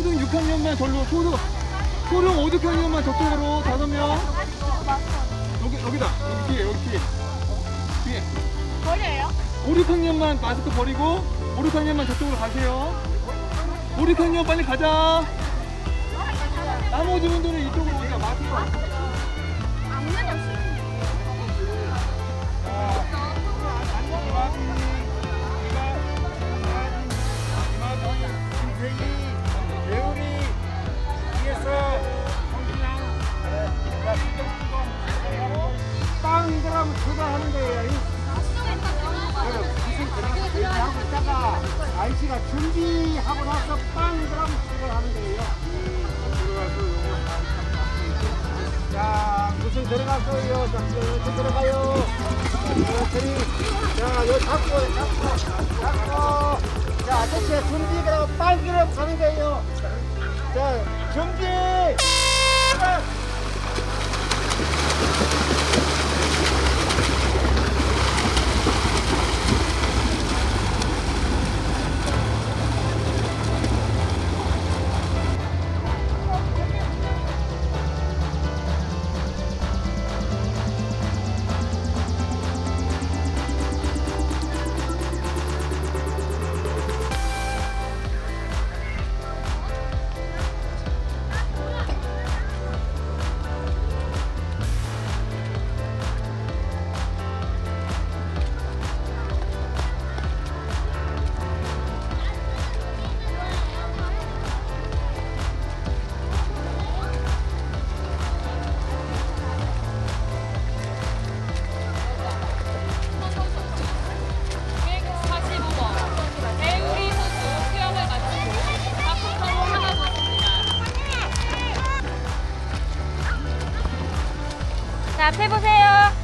초등 6학년만 절로 초등 초등 5, 6학년만 저쪽으로 다섯 명. 여기 여기다. 여기 뒤에 여기 뒤에. 뒤에. 버려요? 5, 6학년만 마스크 버리고 5, 6학년만 저쪽으로 가세요. 5, 6학년 빨리 가자. 나머지 분들은 이쪽으로 오자. 마스크. 악마 냥빵 들어가면 초대하는 거예요. 이렇게 하고 있다가 아이씨가 준비하고 나서 빵 들어가면 초대하는 거예요. 자, 무슨 들어갔어요? 자, 이렇게 들어가요. 천천히. 자, 요 잡고, 잡고, 잡고. 자, 아저씨 준비 그러고 빵 그러고 가는 거예요. 자, 준비. 앞에 보세요.